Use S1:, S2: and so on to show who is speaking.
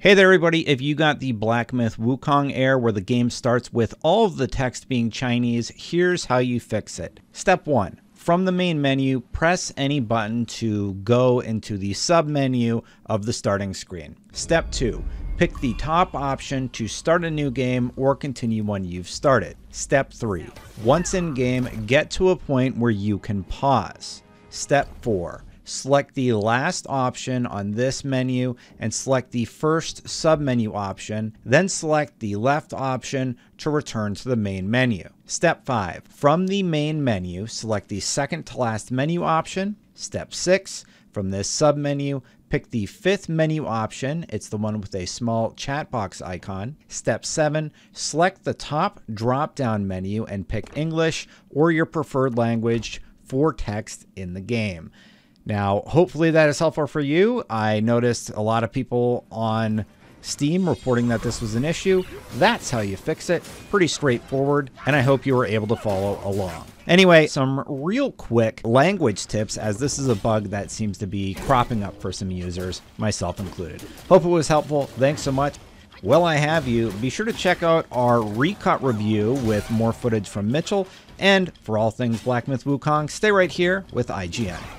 S1: Hey there, everybody. If you got the Black Myth Wukong error where the game starts with all of the text being Chinese, here's how you fix it. Step 1. From the main menu, press any button to go into the sub menu of the starting screen. Step 2. Pick the top option to start a new game or continue one you've started. Step 3. Once in game, get to a point where you can pause. Step 4 select the last option on this menu and select the first submenu option, then select the left option to return to the main menu. Step 5. From the main menu, select the second to last menu option. Step 6. From this submenu, pick the fifth menu option. It's the one with a small chat box icon. Step 7. Select the top drop down menu and pick English or your preferred language for text in the game. Now, hopefully that is helpful for you. I noticed a lot of people on Steam reporting that this was an issue. That's how you fix it. Pretty straightforward, and I hope you were able to follow along. Anyway, some real quick language tips as this is a bug that seems to be cropping up for some users, myself included. Hope it was helpful. Thanks so much. Well, I have you. Be sure to check out our recut review with more footage from Mitchell. And for all things Black Myth Wukong, stay right here with IGN.